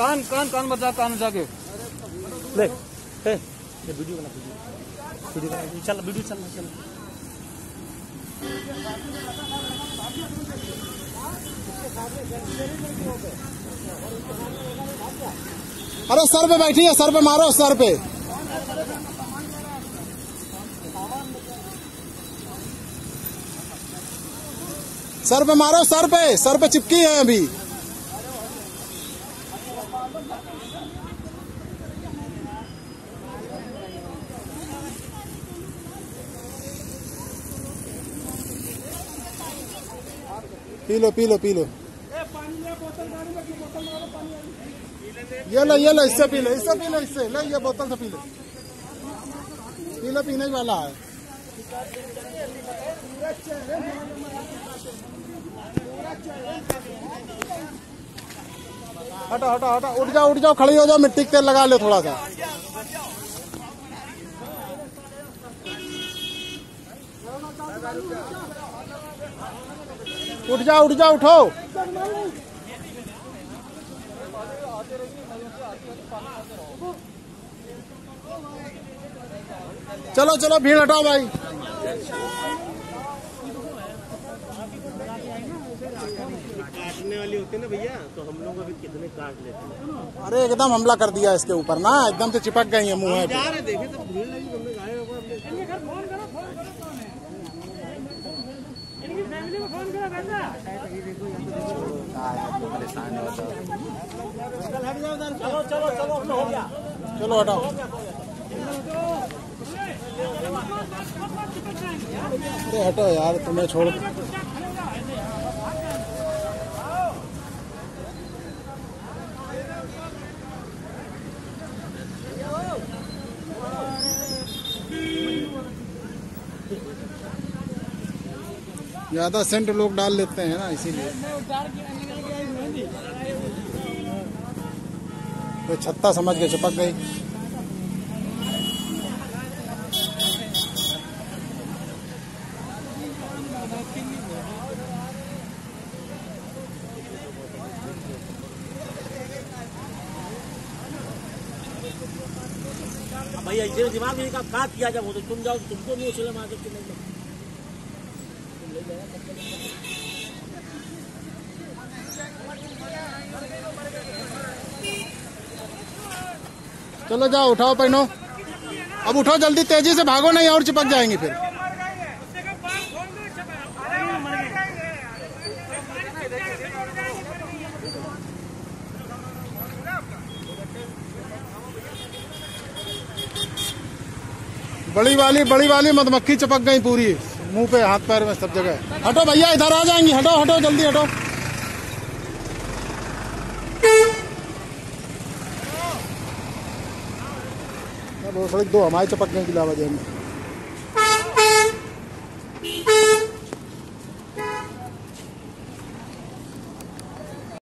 कान कान कान बचा कान जाके ले ए ये वीडियो बना वीडियो। वीडियो बना चल वीडियो चल चल। अरे सर पे बैठी है सर पे मारो सर पे। सर पे मारो सर पे सर पे चिपकी है अभी। पी लो पी लो पी लो। ये लो ये लो, इससे पी लो, इससे पी लो, इससे। लो, ये बोतल से पी लो। पी लो, पीने वाला है। हटो हटो हटो। उठ जाओ उठ जाओ, खड़ी हो जाओ, मिट्टी का तेल लगा लो थोड़ा सा। उठ जाओ उठ जाओ उठो चलो चलो भीड़ हटाओ भाई। है ना भैया? तो हम लोग अभी कितने काट लेते हैं? अरे एकदम हमला कर दिया इसके ऊपर ना। एकदम से चिपक गई है मुँह है देखे तो भीड़ लगी हमने गाय हमने। चलो चलो चलो हो गया। चलो हटाओ। अरे हटो यार तुम्हें छोड़ ज़्यादा सेंट लोग डाल लेते हैं ना, इसीलिए। तो छत्ता समझ के चिपक गई। भैया दिमाग नहीं का किया जब हो तो तुम जाओ तो तुमको नहीं उछले मार के चलो जाओ, उठाओ पहनो। अब उठाओ जल्दी, तेज़ी से भागो, नहीं और चिपक जाएँगे फिर। बड़ी वाली बड़ी वाली मधुमक्खी चिपक गई पूरी। मुँह पे हाथ पैर में सब जगह। हटो भैया इधर आ जाएँगी। हटो हटो जल्दी हटो। वो दो हमारे चपकने की लावा जाएँगे